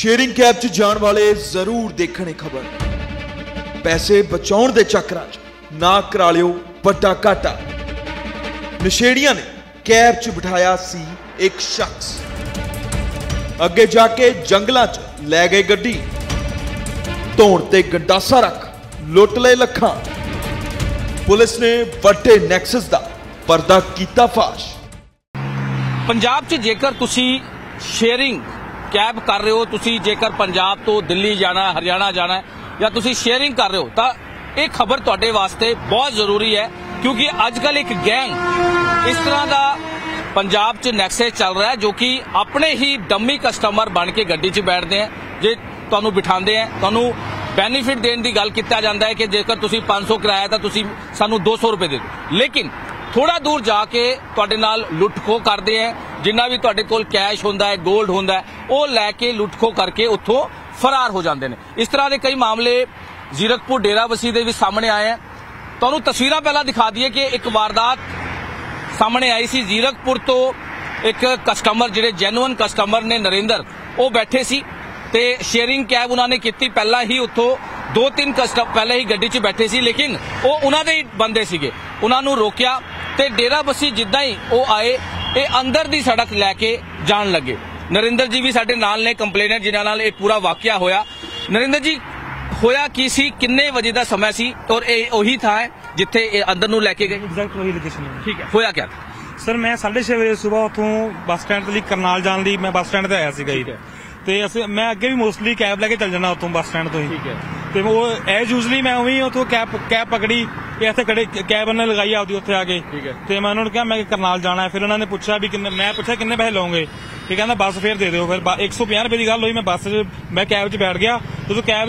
Sharing cab 'ਚ ਜਾਣ ਵਾਲੇ ਜ਼ਰੂਰ ਦੇਖਣੇ ਖਬਰ। ਪੈਸੇ ਬਚਾਉਣ ਦੇ ਚੱਕਰਾਂ 'ਚ ਨਾ ਕਰਾ ਲਿਓ ਵੱਡਾ ਘਾਟਾ। ਨਸ਼ੇੜੀਆਂ ਨੇ ਕੈਬ 'ਚ ਬਿਠਾਇਆ ਸੀ ਇੱਕ ਸ਼ਖਸ। ਅੱਗੇ ਜਾ ਕੇ ਜੰਗਲਾਂ 'ਚ ਲੈ ਗਏ ਗੱਡੀ। ਧੌਣ ਤੇ ਗੰਡਾਸਾ ਰੱਖ ਲੁੱਟ ਲਏ ਲੱਖਾਂ। ਪੁਲਿਸ ਨੇ ਵੱਡੇ ਨੈਕਸਸ ਦਾ ਪਰਦਾ ਕੀਤਾ ਫਾਸ਼। ਪੰਜਾਬ 'ਚ ਜੇਕਰ ਤੁਸੀਂ ਸ਼ੇਅਰਿੰਗ ਕੈਬ ਕਰ ਰਹੇ ਹੋ, ਤੁਸੀਂ ਜੇਕਰ ਪੰਜਾਬ ਤੋਂ ਦਿੱਲੀ ਜਾਣਾ, ਹਰਿਆਣਾ ਜਾਣਾ ਜਾਂ ਤੁਸੀਂ ਸ਼ੇਅਰਿੰਗ ਕਰ ਰਹੇ ਹੋ, ਤਾਂ ਇਹ ਖਬਰ ਤੁਹਾਡੇ ਵਾਸਤੇ ਬਹੁਤ ਜ਼ਰੂਰੀ ਹੈ, ਕਿਉਂਕਿ ਅੱਜ ਕੱਲ ਇੱਕ ਗੈਂਗ ਇਸ ਤਰ੍ਹਾਂ ਦਾ ਪੰਜਾਬ 'ਚ ਨੈਕਸਸ ਚੱਲ ਰਿਹਾ ਜੋ ਕਿ ਆਪਣੇ ਹੀ ਡੰਮੀ ਕਸਟਮਰ ਬਣ ਕੇ ਗੱਡੀ 'ਚ ਬੈਠਦੇ ਆ ਜੇ ਤੁਹਾਨੂੰ ਬਿਠਾਉਂਦੇ ਆ ਤੁਹਾਨੂੰ ਬੈਨੀਫਿਟ ਦੇਣ ਦੀ ਗੱਲ ਕੀਤਾ ਜਾਂਦਾ ਹੈ ਕਿ ਜੇਕਰ ਤੁਸੀਂ 500 ਕਿਰਾਇਆ ਤਾਂ ਤੁਸੀਂ ਸਾਨੂੰ 200 ਰੁਪਏ ਦੇ ਦਿਓ। ਲੇਕਿਨ ਥੋੜਾ ਦੂਰ ਜਾ ਕੇ ਤੁਹਾਡੇ ਨਾਲ ਲੁੱਟਖੋ ਕਰਦੇ ਆ। ਜਿੰਨਾ ਵੀ ਤੁਹਾਡੇ ਕੋਲ ਕੈਸ਼ ਹੁੰਦਾ ਹੈ 골ਡ ਹੁੰਦਾ ਹੈ, ਉਹ ਲੈ ਕੇ ਲੁੱਟਖੋ ਕਰਕੇ ਉੱਥੋਂ ਫਰਾਰ ਹੋ ਜਾਂਦੇ ਨੇ। ਇਸ ਤਰ੍ਹਾਂ ਦੇ ਕਈ ਮਾਮਲੇ ਜ਼ੀਰਕਪੁਰ ਡੇਰਾਬੱਸੀ ਦੇ ਵੀ ਸਾਹਮਣੇ ਆਏ ਆ। ਤੁਹਾਨੂੰ ਤਸਵੀਰਾਂ ਪਹਿਲਾਂ ਦਿਖਾ ਦਈਏ ਕਿ ਇੱਕ ਵਾਰਦਾਤ ਸਾਹਮਣੇ ਆਈ ਸੀ। ਜ਼ੀਰਕਪੁਰ ਤੋਂ ਇੱਕ ਕਸਟਮਰ ਜਿਹੜੇ ਜੈਨੂਇਨ ਕਸਟਮਰ ਨੇ ਨਰਿੰਦਰ, ਉਹ ਬੈਠੇ ਸੀ ਤੇ ਸ਼ੇਅਰਿੰਗ ਕੈਬ ਉਹਨਾਂ ਨੇ ਕੀਤੀ। ਪਹਿਲਾਂ ਹੀ ਉੱਥੋਂ ਦੋ ਤਿੰਨ ਕਸਟਮਰ ਪਹਿਲਾਂ ਹੀ ਗੱਡੀ 'ਚ ਬੈਠੇ ਸੀ, ਲੇਕਿਨ ਉਹ ਉਹਨਾਂ ਦੇ ਹੀ ਬੰਦੇ ਸੀਗੇ। ਉਹਨਾਂ ਨੂੰ ਰੋਕਿਆ। ਤੇ ਡੇਰਾਬੱਸੀ ਜਿੱਦਾਂ ਹੀ ਉਹ ਆਏ ਇਹ ਅੰਦਰ ਦੀ ਸੜਕ ਲੈ ਕੇ ਜਾਣ ਲੱਗੇ। ਨਰਿੰਦਰ ਜੀ ਵੀ ਸਾਡੇ ਨਾਲ ਨੇ ਕੰਪਲੇਨਰ ਜਿਨ੍ਹਾਂ ਨਾਲ ਇਹ ਪੂਰਾ ਵਾਕਿਆ ਹੋਇਆ। ਨਰਿੰਦਰ ਜੀ ਹੋਇਆ ਕੀ ਸੀ? ਕਿੰਨੇ ਵਜੇ ਦਾ ਸਮਾਂ ਸੀ? ਔਰ ਇਹ ਉਹੀ ਥਾਂ ਹੈ ਜਿੱਥੇ ਇਹ ਅੰਦਰ ਨੂੰ ਲੈ ਕੇ ਗਏ? ਐਗਜ਼ੈਕਟ ਵਹੀ ਲੋਕੇਸ਼ਨ ਹੈ। ਠੀਕ ਹੈ। ਹੋਇਆ ਕੀ ਸਰ ਮੈਂ 6:30 ਵਜੇ ਸਵੇਰ ਉਥੋਂ ਬੱਸ ਸਟੈਂਡ ਤੋਂ ਲਈ ਕਰਨਾਲ ਜਾਣ ਲਈ ਮੈਂ ਬੱਸ ਸਟੈਂਡ ਤੇ ਆਇਆ ਸੀਗਾ ਜੀ। ਤੇ ਅਸੀਂ ਮੈਂ ਅੱਗੇ ਵੀ ਮੋਸਟਲੀ ਕੈਬ ਲੈ ਕੇ ਚੱਲ ਜਾਣਾ ਉਥੋਂ ਬੱਸ ਸਟੈਂਡ ਤੋਂ ਹੀ। ਠੀਕ ਹੈ। ਤੇ ਉਹ ਐਜ਼ ਯੂਜ਼ਲੀ ਮੈਂ ਉਵੇਂ ਹੀ ਉਥੋਂ ਕੈਬ ਕੈਬ ਪਕੜੀ। ਇਹ ਇੱਥੇ ਖੜੇ ਕੈਬ ਉਹਨੇ ਲਗਾਈ ਆਪਦੀ ਉੱਥੇ ਆ ਕੇ। ਠੀਕ ਹੈ। ਤੇ ਮੈਂ ਉਹਨਾਂ ਨੂੰ ਕਿਹਾ ਮੈਂ ਕਰਨਾਲ ਜਾਣਾ ਹੈ। ਫਿਰ ਉਹਨਾਂ ਨੇ ਪੁੱਛਿਆ ਵੀ ਕਿੰਨੇ ਮੈਂ ਪੁੱਛਿਆ ਕਿੰਨੇ ਪੈਸੇ ਲਓਗੇ? ਇਹ ਕਹਿੰਦਾ ਬੱਸ ਫੇਰ ਦੇ ਦਿਓ। ਫਿਰ ਬ- 150 ਰੁਪਏ ਦੀ ਗੱਲ ਹੋਈ ਮੈਂ ਬੱਸ 'ਚ ਮੈਂ ਕੈਬ 'ਚ ਬੈਠ ਗਿਆ। ਜਦੋਂ ਕੈਬ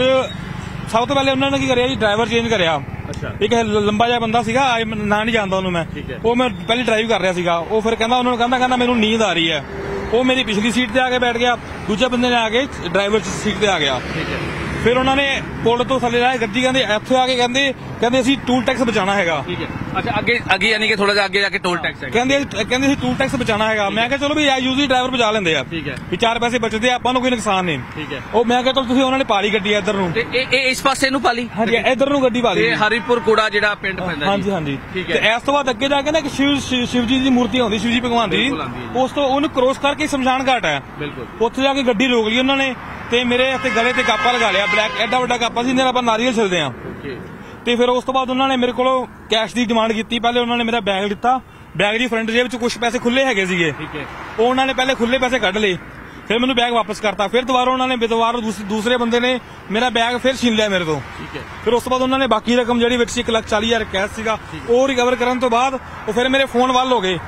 ਸਭ ਤੋਂ ਪਹਿਲੇ ਉਹਨਾਂ ਨੇ ਕੀ ਕਰਿਆ ਜੀ? ਡਰਾਈਵਰ ਚੇਂਜ ਕਰਿਆ। ਅੱਛਾ। ਇੱਕ ਲੰਬਾ ਜਿਹਾ ਬੰਦਾ ਸੀਗਾ ਨਾਂ ਨਹੀਂ ਜਾਣਦਾ ਉਹਨੂੰ ਮੈਂ। ਉਹ ਮੈਂ ਪਹਿਲੇ ਡਰਾਈਵ ਕਰ ਰਿਹਾ ਸੀਗਾ। ਉਹ ਫਿਰ ਕਹਿੰਦਾ ਉਹਨਾਂ ਨੂੰ ਕਹਿੰਦਾ ਕਹਿੰਦਾ ਮੈਨੂੰ ਨੀਂਦ ਆ ਰਹੀ ਹੈ। ਉਹ ਮੇਰੀ ਪਿਛਲੀ ਸੀਟ ਤੇ ਆ ਕੇ ਬੈਠ ਗਿਆ। ਦੂਜੇ ਬੰਦੇ ਨੇ ਆ ਕੇ ਡਰਾਈਵਰ ਸੀਟ ਤੇ ਆ ਗਿਆ। ਠੀਕ ਹੈ। ਫਿਰ ਉਹਨਾਂ ਨੇ ਪੁਲ ਤੋਂ ਥੱਲੇ ਲਾਇਆ ਗੱਡੀ ਕਹਿੰਦੇ ਇੱਥੇ ਆ ਕੇ ਕਹਿੰਦੇ ਕਹਿੰਦੇ ਅਸੀਂ ਟੂਲ ਟੈਕਸ ਬਚਾਉਣਾ ਹੈਗਾ। ਠੀਕ ਹੈ। ਅੱਛਾ ਅੱਗੇ ਅੱਗੇ ਯਾਨੀ ਕਿ ਥੋੜਾ ਜਿਹਾ ਅੱਗੇ ਜਾ ਕੇ ਟੋਲ ਟੈਕਸ ਹੈ ਕਹਿੰਦੇ ਕਹਿੰਦੇ ਅਸੀਂ ਟੂਲ ਟੈਕਸ ਬਚਾਉਣਾ ਹੈਗਾ। ਮੈਂ ਕਿਹਾ ਚਲੋ ਵੀ ਯੂਜ਼ਲੀ ਡਰਾਈਵਰ ਬਚਾ ਲੈਂਦੇ ਆ। ਠੀਕ ਹੈ। ਵੀ ਚਾਰ ਪੈਸੇ ਬਚਦੇ ਆ ਆਪਾਂ ਨੂੰ ਕੋਈ ਨੁਕਸਾਨ ਨਹੀਂ। ਠੀਕ ਹੈ। ਉਹ ਮੈਂ ਕਿਹਾ ਚਲੋ ਤੁਸੀਂ ਉਹਨਾਂ ਨੇ ਪਾਲੀ ਗੱਡੀ ਇੱਧਰ ਨੂੰ। ਤੇ ਇਹ ਇਹ ਇਸ ਪਾਸੇ ਨੂੰ ਪਾਲੀ? ਹਾਂਜੀ ਇੱਧਰ ਨੂੰ ਗੱਡੀ ਪਾ ਲਈ ਇਹ ਹਰੀਪੁਰ ਕੋੜਾ ਜਿਹੜਾ ਪਿੰਡ ਪੈਂਦਾ ਹਾਂਜੀ ਹਾਂਜੀ। ਤੇ ਇਸ ਤੋਂ ਬਾਅਦ ਅੱਗੇ ਜਾ ਕੇ ਨਾ ਇੱਕ ਸ਼ਿਵ ਜੀ ਦੀ ਮੂਰਤੀ ਆਉਂਦੀ ਸ਼ਿਵ ਜੀ ਭਗਵਾਨ ਦੀ। ਉਸ ਤੋਂ ਉਹਨੂੰ ਕ੍ਰੋਸ ਕਰਕੇ ਸ਼ਮਸ਼ਾਨ ਘਾਟ ਹੈ। ਬਿਲਕੁਲ। ਉੱਥੇ ਜਾ ਕੇ ਗੱਡੀ ਰੋਕ ਲਈ ਉਹਨਾਂ ਨੇ। ਤੇ ਮੇਰੇ ਇੱਥੇ ਗਲੇ ਤੇ ਕਾਪਾ ਲਗਾ ਲਿਆ ਬਲੈਕ ਐਡਾ ਵੱਡਾ ਕਾਪਾ ਸੀ ਜਿਹਦੇ ਨਾਲ ਆਪਾਂ ਨਾਰੀਅਲ ਛਿਲਦੇ ਆ ਤੇ ਫਿਰ ਉਸ ਤੋਂ ਬਾਅਦ ਉਹਨਾਂ ਨੇ ਮੇਰੇ ਕੋਲੋਂ ਕੈਸ਼ ਦੀ ਡਿਮਾਂਡ ਕੀਤੀ। ਪਹਿਲੇ ਉਹਨਾਂ ਨੇ ਮੇਰਾ ਬੈਗ ਦਿੱਤਾ। ਬੈਗ ਦੀ ਫਰੰਟ ਜੇਬ 'ਚ ਕੁਝ ਪੈਸੇ ਖੁੱਲੇ ਹੈਗੇ ਸੀਗੇ। ਠੀਕ ਹੈ। ਉਹ ਉਹਨਾਂ ਨੇ ਪਹਿਲੇ ਖੁੱਲੇ ਪੈਸੇ ਕੱਢ ਲਏ। ਫਿਰ ਮੈਨੂੰ ਬੈਗ ਵਾਪਸ ਕਰਤਾ। ਫਿਰ ਦੁਬਾਰਾ ਉਹਨਾਂ ਨੇ ਦੁਬਾਰਾ ਦੂਸ- ਦੂਸਰੇ ਬੰਦੇ ਨੇ ਮੇਰਾ ਬੈਗ ਫਿਰ ਛੀਨ ਲਿਆ ਮੇਰੇ ਤੋਂ। ਠੀਕ ਹੈ। ਫਿਰ ਉਸ ਤੋਂ ਬਾਅਦ ਉਹਨਾਂ ਨੇ ਬਾਕੀ ਰਕਮ ਜਿਹੜੀ ਵਿੱਚ ਸੀ 140000 ਕੈਸ਼ ਸੀਗਾ ਉਹ ਰਿਕਵਰ ਕਰਨ ਤੋਂ ਬਾਅਦ ਉਹ ਫਿਰ ਮੇਰੇ ਫੋਨ ਵੱਲ ਹੋ ਗਏ।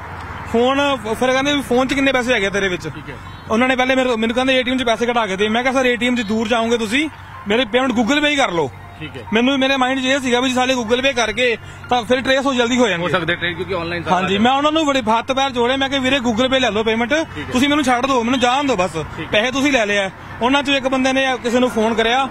ਫੋਨ ਫਿਰ ਕਹਿੰਦੇ ਵੀ ਫੋਨ 'ਚ ਕਿੰਨੇ ਪੈਸੇ ਹੈਗੇ ਤੇਰੇ ਵਿੱਚ। ਉਹਨਾਂ ਨੇ ਪਹਿਲੇ ਮੇਰੇ ਮੈਨੂੰ ਕਹਿੰਦੇ ਏਟੀਐਮ 'ਚ ਪੈਸੇ ਕਢਾ ਕੇ ਦੇ। ਮੈਂ ਕਿਹਾ ਸਰ ਏਟੀਐਮ 'ਚ ਦੂਰ ਜਾਓਗੇ ਤੁਸੀਂ ਮੇਰੇ ਪੇਮੈਂਟ ਗੂਗਲ ਪੇ ਹੀ ਕਰ ਲਓ। ਠੀਕ ਹੈ। ਮੈਨੂੰ ਮੇਰੇ ਮਾਈਂਡ 'ਚ ਇਹ ਸੀਗਾ ਵੀ ਜੇ ਸਾਲੇ ਗੂਗਲ ਪੇ ਕਰਕੇ ਤਾਂ ਫਿਰ ਟ੍ਰੇਸ ਹੋ ਜਲਦੀ ਹੋ ਹੋ ਜਾਣਗੇ ਸਕਦੇ ਟ੍ਰੇਨ ਕਿਉਂਕਿ ਆਨਲਾਈਨ ਹਾਂਜੀ ਮੈਂ ਉਹਨਾਂ ਨੂੰ ਬੜੇ ਹੱਥ ਪੈਰ ਜੋੜੇ ਮੈਂ ਕਿ ਵੀਰੇ ਗੂਗਲ ਪੇ ਲੈ ਲਓ ਪੇਮੈਂਟ ਤੁਸੀਂ ਮੈਨੂੰ ਛੱਡ ਦਿਓ ਮੈਨੂੰ ਜਾਣ ਦਿਓ ਬਸ। ਪੈਸੇ ਤੁਸੀਂ ਲੈ ਲਿਆ ਉਹਨਾਂ 'ਚੋਂ ਇੱਕ ਬੰਦੇ ਨੇ ਕਿਸੇ ਨੂੰ ਫੋਨ ਕਰਿਆ।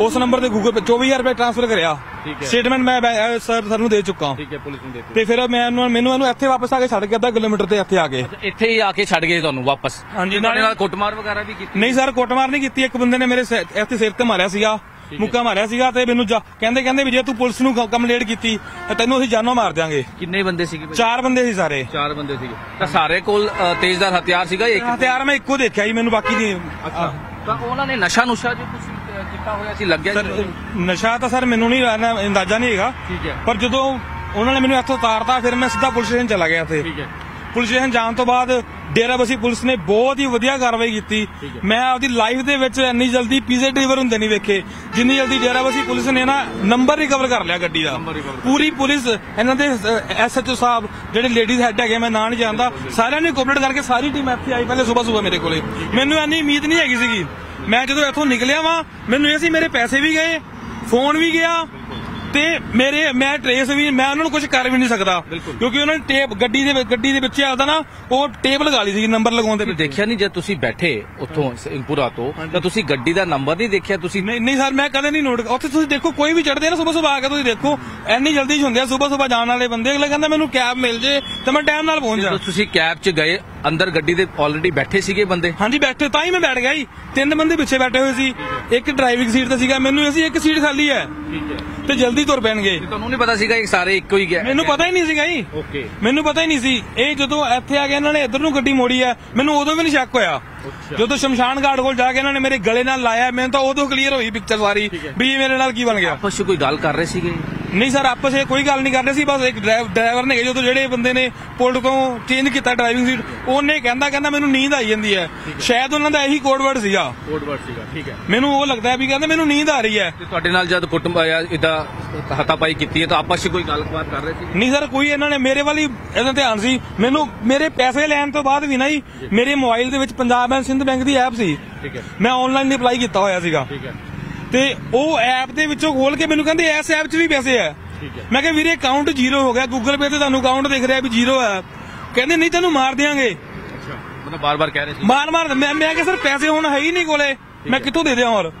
ਉਸ ਨੰਬਰ ਤੇ ਗੂਗਲ ਪੇ 24000 ਰੁਪਏ ਟ੍ਰਾਂਸਫਰ ਕਰਿਆ। ਠੀਕ ਹੈ। ਸਟੇਟਮੈਂਟ ਮੈਂ ਬੈ- ਸਰ ਸਰ ਨੂੰ ਦੇ ਚੁੱਕਾ। ਠੀਕ ਹੈ ਪੁਲਿਸ ਨੂੰ ਦੇਤੀ ਤੇ ਫਿਰ ਮੈਂ ਇਹਨੂੰ- ਮੈਨੂੰ ਇਹਨੂੰ ਇੱਥੇ ਵਾਪਸ ਆ ਕੇ ਛੱਡ ਕੇ ਅੱਧਾ ਕਿਲੋਮੀਟਰ ਤੇ ਇੱਥੇ ਆ ਕੇ ਇੱਥੇ ਹੀ ਆ ਕੇ ਛੱਡ ਗਏ ਤੁਹਾਨੂੰ ਵਾਪਸ? ਹਾਂਜੀ, ਤੁਹਾਡੇ ਨਾਲੇ- ਨਾਲ ਕੁੱਟਮਾਰ ਵਗੈਰਾ ਵੀ ਕੀਤੀ? ਨਹੀਂ ਸਰ ਕੁੱਟਮਾਰ ਨਹੀਂ ਕੀਤੀ। ਇੱਕ ਬੰਦੇ ਨੇ ਮੇਰੇ ਸਿਰ- ਇੱਥੇ ਸਿਰ ਤੇ ਮਾਰਿਆ ਸੀਗਾ। ਮੁੱਕਾ ਮਾਰਿਆ ਸੀਗਾ ਤੇ ਮੈਨੂੰ ਜਾ- ਕਹਿੰਦੇ ਕਹਿੰਦੇ ਵੀ ਜੇ ਤੂੰ ਪੁਲਿਸ ਨੂੰ ਕੰਪਲੇਂਟ ਕੀਤੀ ਤਾਂ ਤੈਨੂੰ ਅਸੀਂ ਜਾਨੋਂ ਮਾਰ ਦਿਆਂਗੇ। ਕਿੰਨੇ ਬੰਦੇ ਸੀਗੇ ਭਾਈ? ਚਾਰ ਬੰਦੇ ਸੀ ਸਾਰੇ। ਚਾਰ ਬੰਦੇ ਸੀਗੇ। ਤਾਂ ਸਾਰੇ ਕੋਲ ਅ, ਤੇਜ਼ਦਾਰ ਹਥਿਆਰ ਸੀਗਾ ਇੱਕ ਹਥਿਆਰ ਮੈਂ ਇੱਕੋ ਦੇਖਿਆ ਜੀ ਮੈਨੂੰ ਬਾਕੀ ਦੀ ਤਾਂ ਉਹਨਾਂ ਨੇ ਨਸ਼ਾ ਨੁਸ਼ਾ ਜੋ ਕੀਤਾ ਹੋਇਆ ਸੀ ਲੱਗਿਆ ਸਰ? ਨਸ਼ਾ ਤਾਂ ਸਰ ਮੈਨੂੰ ਨਹੀਂ ਅੰਦਾਜ਼ਾ ਨਹੀਂ ਹੈਗਾ। ਠੀਕ ਹੈ। ਪਰ ਜਦੋਂ ਉਹਨਾਂ ਨੇ ਮੈਨੂੰ ਇੱਥੋਂ ਉਤਾਰਤਾ ਫਿਰ ਮੈਂ ਸਿੱਧਾ ਪੁਲਿਸ ਸਟੇਸ਼ਨ ਚਲਾ ਗਿਆ ਇੱਥੇ ਠੀਕ ਹੈ। ਪੁਲਿਸ ਸਟੇਸ਼ਨ ਜਾਣ ਤੋਂ ਬਾਅਦ ਡੇਰਾਬੱਸੀ ਪੁਲਿਸ ਨੇ ਬਹੁਤ ਹੀ ਵਧੀਆ ਕਾਰਵਾਈ ਕੀਤੀ। ਮੈਂ ਆਪਦੀ ਲਾਈਫ ਦੇ ਵਿੱਚ ਇੰਨੀ ਜਲਦੀ ਪੀਜ਼ੇ ਡਿਲੀਵਰ ਹੁੰਦੇ ਨਹੀਂ ਵੇਖੇ। ਜਿੰਨੀ ਜਲਦੀ ਡੇਰਾਬੱਸੀ ਪੁਲਿਸ ਨੇ ਨਾ ਨੰਬਰ ਰਿਕਵਰ ਕਰ ਲਿਆ ਗੱਡੀ ਦਾ। ਪੂਰੀ ਪੁਲਿਸ ਇਹਨਾਂ ਦੇ ਐਸਐਚਓ ਸਾਹਿਬ ਜਿਹੜੇ ਲੇਡੀਜ਼ ਹੈਡ ਹੈਗੇ ਮੈਂ ਨਾਂ ਨਹੀਂ ਜਾਣਦਾ। ਸਾਰਿਆਂ ਨੇ ਕੋਆਪਰੇਟ ਕਰਕੇ ਸਾਰੀ ਟੀਮ ਇੱਥੇ ਆਈ ਪਹਿਲੇ ਸਵੇਰ ਸਵੇਰ ਮੇਰੇ ਕੋਲੇ। ਮੈਨੂੰ ਇੰਨੀ ਉਮੀਦ ਨਹੀਂ ਹੈਗੀ ਸੀਗੀ। ਮੈਂ ਜਦੋਂ ਇੱਥੋਂ ਨਿਕਲਿਆ ਵਾਂ ਮੈਨੂੰ ਇਹ ਸੀ ਮੇਰੇ ਪੈਸੇ ਵੀ ਗਏ ਫੋਨ ਵੀ ਗਿਆ ਤੇ ਮੇਰੇ ਮੈਂ ਟਰੇਸ ਵੀ ਮੈਂ ਉਹਨਾਂ ਨੂੰ ਕੁਝ ਕਰ ਵੀ ਨਹੀਂ ਸਕਦਾ। ਕਿਉਂਕਿ ਉਹਨਾਂ ਨੇ ਟੇਪ ਗੱਡੀ ਦੇ ਗੱਡੀ ਦੇ ਵਿੱਚ ਆਦਾ ਨਾ ਉਹ ਟੇਪ ਲਗਾ ਲਈ ਸੀ ਨੰਬਰ ਲਗਾਉਣ ਦੇ ਦੇਖਿਆ ਨਹੀਂ ਜਦ ਤੁਸੀਂ ਬੈਠੇ ਉੱਥੋਂ ਸਿੰਪੁਰਾ ਤੋਂ ਤਾਂ ਤੁਸੀਂ ਗੱਡੀ ਦਾ ਨੰਬਰ ਨਹੀਂ ਦੇਖਿਆ ਤੁਸੀਂ ਨਹੀਂ ਨਹੀਂ ਸਰ ਮੈਂ ਕਦੇ ਨਹੀਂ ਨੋਟ ਉੱਥੇ ਤੁਸੀਂ ਦੇਖੋ ਕੋਈ ਵੀ ਚੜਦੇ ਨਾ ਸਵੇਰ ਸਵੇਰ ਆ ਕੇ ਤੁਸੀਂ ਦੇਖੋ ਇੰਨੀ ਜਲਦੀ ਹੁੰਦੇ ਆ ਸਵੇਰ ਸਵੇਰ ਜਾਣ ਵਾਲੇ ਬੰਦੇ ਅਗਲਾ ਕਹਿੰਦਾ ਮੈਨੂੰ ਕੈਬ ਮਿਲ ਜੇ ਤਾਂ ਮੈਂ ਟਾਈਮ ਨਾਲ ਪਹੁੰਚ ਜਾ। ਤੁਸੀਂ ਕੈਬ 'ਚ ਗਏ ਅੰਦਰ ਗੱਡੀ ਦੇ ਆਲਰੇਡੀ ਬੈਠੇ ਸੀਗੇ ਬੰਦੇ? ਹਾਂਜੀ ਬੈਠੇ ਤਾਂ ਹੀ ਮੈਂ ਬੈਠ ਗਿਆ ਜੀ। ਤਿੰਨ ਬੰਦੇ ਪਿੱਛੇ ਬੈਠੇ ਹੋਏ ਸੀ। ਇੱਕ ਡਰਾਈਵਿੰਗ ਸੀਟ ਤੇ ਸੀਗਾ। ਮੈਨੂੰ ਅਸੀਂ ਇੱਕ ਸੀਟ ਖਾਲੀ ਹੈ। ਤੇ ਜਲਦੀ ਤੁਰ ਪੈਣਗੇ। ਤੁਹਾਨੂੰ ਨਹੀਂ ਪਤਾ ਸੀਗਾ ਇਹ ਸਾਰੇ ਇੱਕੋ ਹੀ ਗਿਆ ਮੈਨੂੰ ਪਤਾ ਹੀ ਨਹੀਂ ਸੀਗਾ ਜੀ। ਓਕੇ ਮੈਨੂੰ ਪਤਾ ਹੀ ਨਹੀਂ ਸੀ। ਇਹ ਜਦੋਂ ਇੱਥੇ ਆ ਕੇ ਇਹਨਾਂ ਨੇ ਇੱਧਰ ਨੂੰ ਗੱਡੀ ਮੋੜੀ ਆ ਮੈਨੂੰ ਉਦੋਂ ਵੀ ਨਹੀਂ ਸ਼ੱਕ ਹੋਇਆ। ਜਦੋਂ ਸ਼ਮਸ਼ਾਨ ਘਾਟ ਕੋਲ ਜਾ ਕੇ ਇਹਨਾਂ ਨੇ ਮੇਰੇ ਗਲੇ ਨਾਲ ਲਾਇਆ ਮੈਨੂੰ ਤਾਂ ਉਦੋਂ ਕਲੀਅਰ ਹੋਈ ਪਿਕਚਰ ਸਾਰੀ ਵੀ ਮੇਰੇ ਨਾਲ ਕੀ ਬਣ ਗਿਆ। ਆਪਸ ਵਿੱਚ ਕੋਈ ਗੱਲ ਕਰ ਰਹੇ ਸੀਗੇ? ਨਹੀਂ ਸਰ ਆਪਸ ਵਿੱਚ ਕੋਈ ਗੱਲ ਨਹੀਂ ਕਰਦੇ ਸੀ ਬਸ ਇੱਕ ਡਰਾਈਵਰ ਨੇ ਜਦੋਂ ਜਿਹੜੇ ਬੰਦੇ ਨੇ ਪੁਲਟ ਤੋਂ ਚੇਂਜ ਕੀਤਾ ਡਰਾਈਵਿੰਗ ਸੀਟ ਉਹਨੇ ਕਹਿੰਦਾ ਕਹਿੰਦਾ ਮੈਨੂੰ ਨੀਂਦ ਆਈ ਜਾਂਦੀ ਹੈ। ਸ਼ਾਇਦ ਉਹਨਾਂ ਦਾ ਇਹੀ ਕੋਡ ਵਰਡ ਸੀਗਾ। ਕੋਡ ਵਰਡ ਸੀਗਾ ਠੀਕ ਹੈ। ਮੈਨੂੰ ਉਹ ਲੱਗਦਾ ਹੈ ਵੀ ਕਹਿੰਦਾ ਮੈਨੂੰ ਨੀਂਦ ਆ ਰਹੀ ਹੈ। ਤੇ ਤੁਹਾਡੇ ਨਾਲ ਜਦ ਕੁੱਟ ਆਇਆ ਇਦਾਂ ਹਤਾਪਾਈ ਕੀਤੀ ਹੈ ਤਾਂ ਆਪਸ ਵਿੱਚ ਕੋਈ ਗੱਲਬਾਤ ਕਰ ਰਹੇ ਸੀ? ਨਹੀਂ ਸਰ ਕੋਈ ਇਹਨਾਂ ਨੇ ਮੇਰੇ ਵਾਲੀ ਇਹਦਾ ਧਿਆਨ ਸੀ। ਮੈਨੂੰ ਮੇਰੇ ਪੈਸੇ ਲੈਣ ਤੋਂ ਬਾਅਦ ਵੀ ਨਾ ਜੀ ਮੇਰੇ ਮੋਬਾਈਲ ਦੇ ਵਿੱਚ ਪੰਜਾਬ ਐਂਡ ਸਿੰਧ ਬੈਂਕ ਦੀ ਐਪ ਸੀ। ਠੀਕ ਹੈ। ਮੈਂ ਆਨਲਾਈਨ ਅਪਲਾਈ ਕੀਤਾ ਹੋਇਆ ਸੀਗਾ। ਠੀਕ ਹੈ। ਤੇ ਉਹ ਐਪ ਦੇ ਵਿੱਚੋਂ ਖੋਲ ਕੇ ਮੈਨੂੰ ਕਹਿੰਦੇ ਇਸ ਐਪ 'ਚ ਵੀ ਪੈਸੇ ਆ। ਮੈਂ ਕਿਹਾ ਵੀਰੇ ਅਕਾਊਂਟ ਜ਼ੀਰੋ ਹੋ ਗਿਆ। ਗੂਗਲ ਪੇ ਤੇ ਤੁਹਾਨੂੰ ਅਕਾਊਂਟ ਦਿਖ ਰਿਹਾ ਵੀ ਜ਼ੀਰੋ ਹੈ ਕਹਿੰਦੇ ਨਹੀਂ ਤੈਨੂੰ ਮਾਰ ਦਿਆਂਗੇ। ਅੱਛਾ ਮਤਲਬ ਬਾਰ-ਬਾਰ ਕਹਿ ਰਹੇ ਸੀ। ਮਾਰ ਮਾਰ ਮੈਂ ਮੈਂ ਕਿਹਾ ਸਰ ਪੈਸੇ ਹੁਣ ਹੈ ਹੀ ਨਹੀਂ ਕੋਲੇ। ਮੈਂ ਕਿੱਥੋਂ ਦੇ ਦਿਆਂ ਹੋਰ?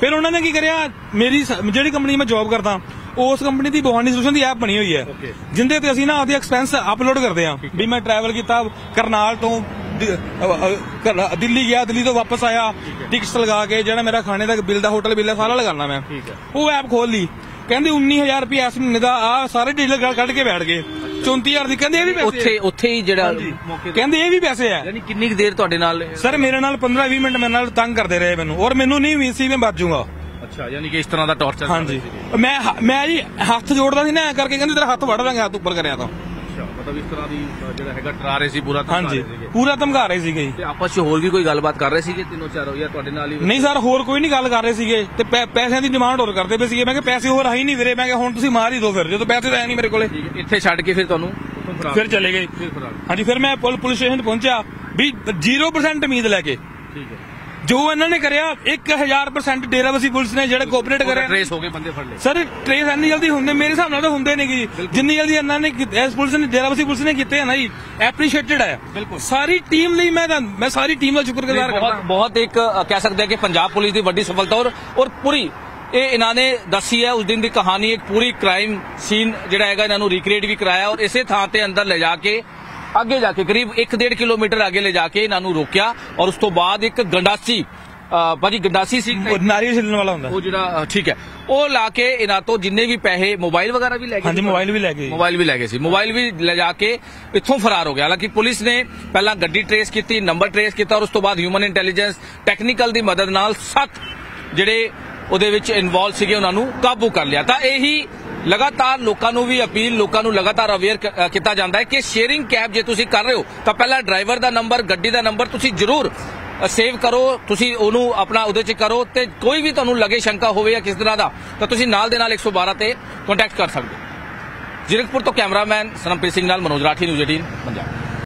ਫਿਰ ਉਹਨਾਂ ਨੇ ਕੀ ਕਰਿਆ? ਮੇਰੀ ਜਿਹੜੀ ਕੰਪਨੀ ਮੈਂ ਜੌਬ ਕਰਦਾ ਉਸ ਕੰਪਨੀ ਦੀ ਭਵਾਨੀ ਸੋਲੂਸ਼ਨ ਦੀ ਐਪ ਬਣੀ ਹੋਈ ਹੈ. ਜਿੰਦੇ ਤੇ ਅਸੀਂ ਨਾ ਆਪਦੇ ਐਕਸਪੈਂਸ ਅਪਲੋਡ ਕਰਦੇ ਹਾਂ। ਵੀ ਮੈਂ ਟਰੈਵਲ ਕੀਤਾ ਕਰਨਾਲ ਤੋਂ ਦਿੱਲੀ ਗਿਆ ਦਿੱਲੀ ਤੋਂ ਵਾਪਸ ਆਇਆ ਟਿਕਟਸ ਲਗਾ ਕੇ ਜਿਹੜਾ ਮੇਰਾ ਖਾਣੇ ਦਾ ਬਿੱਲ ਦਾ ਹੋਟਲ ਬਿੱਲ ਸਾਰਾ ਲਗਾਉਣਾ ਮੈਂ। ਉਹ ਐਪ ਖੋਲ ਲਈ। ਕਹਿੰਦੇ 19000 ਰੁਪਏ ਇਸ ਮਹੀਨੇ ਦਾ ਆ ਸਾਰੇ ਡੀਲਰ ਕੱਢ ਕੇ ਬੈਠ ਗਏ। 34000 ਦੀ ਕਹਿੰਦੇ ਇਹ ਵੀ ਪੈਸੇ ਉੱਥੇ ਉੱਥੇ ਹੀ ਜਿਹੜਾ ਕਹਿੰਦੇ ਇਹ ਵੀ ਪੈਸੇ ਆ ਯਾਨੀ ਕਿੰਨੀ ਕੁ ਦੇਰ ਤੁਹਾਡੇ ਨਾਲ ਸਰ ਮੇਰੇ ਨਾਲ 15-20 ਮਿੰਟ ਮੇਰੇ ਨਾਲ ਤੰਗ ਕਰਦੇ ਰਹੇ ਮੈਨੂੰ। ਔਰ ਮੈਨੂੰ ਨਹੀਂ ਉਮੀਦ ਸੀ ਮੈਂ ਬਚ ਜਾਊਂਗਾ। ਅੱਛਾ ਯਾਨੀ ਕਿ ਇਸ ਤਰ੍ਹਾਂ ਦਾ ਟੌਰਚਰ ਹਾਂਜੀ। ਮੈਂ ਮੈਂ ਜੀ ਹੱਥ ਜੋੜਦਾ ਸੀ ਨਾ ਐਂ ਕਰਕੇ ਕਹਿੰਦੇ ਤੇਰਾ ਹੱਥ ਵੜ ਦਾਂਗੇ ਹੱਥ ਉੱਪਰ ਕਰਿਆ ਤਾਂ। ਮਤਲਬ ਇਸ ਤਰ੍ਹਾਂ ਦੀ ਜਿਹੜਾ ਹੈਗਾ ਡਰਾ ਰਹੇ ਸੀ ਪੂਰਾ ਧਮਕਾ ਹਾਂਜੀ। ਰਹੇ ਸੀਗੇ। ਪੂਰਾ ਧਮਕਾ ਰਹੇ ਸੀਗੇ ਜੀ। ਤੇ ਆਪਸ ਵਿੱਚ ਹੋਰ ਵੀ ਕੋਈ ਗੱਲਬਾਤ ਕਰ ਰਹੇ ਸੀਗੇ ਤਿੰਨੋਂ ਚਾਰੋਂ ਜਾਂ ਤੁਹਾਡੇ ਨਾਲ ਹੀ ਨਹੀਂ ਸਰ ਹੋਰ ਕੋਈ ਨਹੀਂ ਗੱਲ ਕਰ ਰਹੇ ਸੀਗੇ। ਤੇ ਪੈ- ਪੈਸਿਆਂ ਦੀ ਡਿਮਾਂਡ ਹੋਰ ਕਰਦੇ ਪਏ ਸੀਗੇ। ਮੈਂ ਕਿਹਾ ਪੈਸੇ ਹੋਰ ਆਈ ਨਹੀਂ ਵੀਰੇ। ਮੈਂ ਕਿਹਾ ਹੁਣ ਤੁਸੀਂ ਮਾਰ ਹੀ ਦਿਓ ਫਿਰ। ਜਦੋਂ ਪੈਸੇ ਤਾਂ ਹੈ ਨਹੀਂ ਮੇਰੇ ਕੋਲੇ। ਠੀਕ ਹੈ, ਇੱਥੇ ਛੱਡ ਕੇ ਫਿਰ ਤੁਹਾਨੂੰ ਉੱਥੋਂ ਫਰਾਰ ਫਿਰ ਚਲੇ ਗਏ। ਫਿਰ ਫਰਾਰ। ਹਾਂਜੀ ਫਿਰ ਮੈਂ ਪੁਲ- ਪੁਲਿਸ ਸਟੇਸ਼ਨ ਪਹੁੰਚਿਆ ਵੀ 0% ਉਮੀਦ ਲੈ ਕੇ। ਠੀਕ ਹੈ। ਜੋ ਇਹਨਾਂ ਨੇ ਕਰਿਆ 1000% ਡੇਰਾਬੱਸੀ ਪੁਲਿਸ ਨੇ ਜਿਹੜੇ ਕੋਆਪਰੇਟ ਕਰਿਆ ਟ੍ਰੇਸ ਹੋ ਕੇ ਬੰਦੇ ਫੜ ਲਏ। ਸਰ ਟ੍ਰੇਸ ਇੰਨੀ ਜਲਦੀ ਹੁੰਦੇ ਮੇਰੇ ਹਿਸਾਬ ਨਾਲ ਤਾਂ ਹੁੰਦੇ ਨਹੀਂ ਜੀ ਜਿੰਨੀ ਜਲਦੀ ਇਹਨਾਂ ਨੇ ਇਸ ਪੁਲਿਸ ਨੇ ਡੇਰਾਬੱਸੀ ਪੁਲਿਸ ਨੇ ਕੀਤੇ ਆ ਨਾ ਜੀ ਐਪਰੀਸ਼ੀਏਟਡ ਹੈ। ਸਾਰੀ ਟੀਮ ਲਈ ਮੈਂ ਮੈਂ ਸਾਰੀ ਟੀਮ ਦਾ ਸ਼ੁਕਰਗੁਜ਼ਾਰ ਬਹੁਤ ਕਰਦਾ। ਬਹੁਤ ਇੱਕ ਅ, ਕਹਿ ਸਕਦੇ ਹਾਂ ਕਿ ਪੰਜਾਬ ਪੁਲਿਸ ਦੀ ਵੱਡੀ ਸਫਲਤਾ ਔਰ ਔਰ ਪੂਰੀ ਇਹ ਇਹਨਾਂ ਨੇ ਦੱਸੀ ਹੈ ਉਸ ਦਿਨ ਦੀ ਕਹਾਣੀ ਇੱਕ ਪੂਰੀ ਕ੍ਰਾਈਮ ਸੀਨ ਜਿਹੜਾ ਹੈਗਾ ਇਹਨਾਂ ਨੂੰ ਰੀਕ੍ਰੀਏਟ ਵੀ ਕਰਾਇਆ ਔਰ ਇਸੇ ਥਾਂ ਤੇ ਅੰਦਰ ਲੈ ਜਾ ਕੇ ਅੱਗੇ ਜਾ ਕੇ ਕਰੀਬ 1.5 ਕਿਲੋਮੀਟਰ ਅੱਗੇ ਲੈ ਜਾ ਕੇ ਇਹਨਾਂ ਨੂੰ ਰੋਕਿਆ ਔਰ ਉਸ ਤੋਂ ਬਾਅਦ ਇੱਕ ਗੰਡਾਸੀ ਭਾਜੀ ਗੰਡਾਸੀ ਸੀ ਨਾਰੀਅਲ ਛਿੱਲਣ ਵਾਲਾ ਹੁੰਦਾ। ਉਹ ਜਿਹੜਾ ਠੀਕ ਹੈ। ਉਹ ਲਾ ਕੇ ਇਹਨਾਂ ਤੋਂ ਜਿੰਨੇ ਵੀ ਪੈਸੇ ਮੋਬਾਈਲ ਵਗੈਰਾ ਵੀ ਲੈ ਗਏ ਹਾਂਜੀ? ਮੋਬਾਈਲ ਵੀ ਲੈ ਗਏ। ਮੋਬਾਈਲ ਵੀ ਲੈ ਗਏ ਸੀ। ਮੋਬਾਈਲ ਵੀ ਲੈ ਜਾ ਕੇ ਇੱਥੋਂ ਫਰਾਰ ਹੋ ਗਿਆ। ਹਾਲਾਂਕਿ ਪੁਲਿਸ ਨੇ ਪਹਿਲਾਂ ਗੱਡੀ ਟਰੇਸ ਕੀਤੀ ਨੰਬਰ ਟਰੇਸ ਕੀਤਾ ਔਰ ਉਸ ਤੋਂ ਬਾਅਦ ਹਿਊਮਨ ਇੰਟੈਲੀਜੈਂਸ ਟੈਕਨੀਕਲ ਦੀ ਮਦਦ ਨਾਲ ਸੱਤ ਜਿਹੜੇ ਉਹਦੇ ਵਿੱਚ ਇਨਵੋਲਵ ਸੀਗੇ ਉਹਨਾਂ ਨੂੰ ਕਾਬੂ ਕਰ ਲਿਆ। ਤਾਂ ਇਹੀ ਲਗਾਤਾਰ ਲੋਕਾਂ ਨੂੰ ਵੀ ਅਪੀਲ, ਲੋਕਾਂ ਨੂੰ ਲਗਾਤਾਰ ਅਵੇਅਰ ਕੀਤਾ ਜਾਂਦਾ ਹੈ ਕਿ ਸ਼ੇਅਰਿੰਗ ਕੈਬ ਜੇ ਤੁਸੀਂ ਕਰ ਰਹੇ ਹੋ, ਤਾਂ ਪਹਿਲਾਂ ਡਰਾਈਵਰ ਦਾ ਨੰਬਰ ਗੱਡੀ ਦਾ ਨੰਬਰ ਤੁਸੀਂ ਜ਼ਰੂਰ ਸੇਵ ਕਰੋ, ਤੁਸੀਂ ਉਹਨੂੰ ਆਪਣਾ ਉਹਦੇ ਚ ਕਰੋ ਤੇ ਕੋਈ ਵੀ ਤੁਹਾਨੂੰ ਲਗੇ ਸ਼ੰਕਾ ਹੋਵੇ ਜਾਂ ਕਿਸ ਤਰ੍ਹਾਂ ਦਾ, ਤਾਂ ਤੁਸੀਂ ਨਾਲ ਦੇ ਨਾਲ 112 ਤੇ ਕੰਟੈਕਟ ਕਰ ਸਕਦੇ ਹੋ। ਜ਼ਿਰਕਪੁਰ ਤੋਂ ਕੈਮਰਾਮੈਨ ਸਨਮਪ੍ਰੀਤ ਸਿੰਘ ਨਾਲ, ਮਨੋਜ ਰਾਠੀ, ਨਿਊਜ਼ 18 ਪੰਜਾਬ।